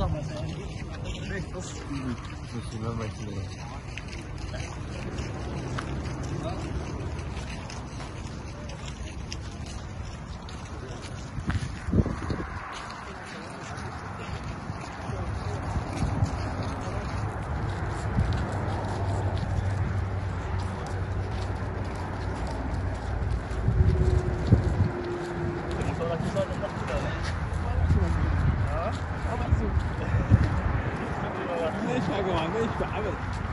Wasser. Nee, das ist übel. 没选过，没选过。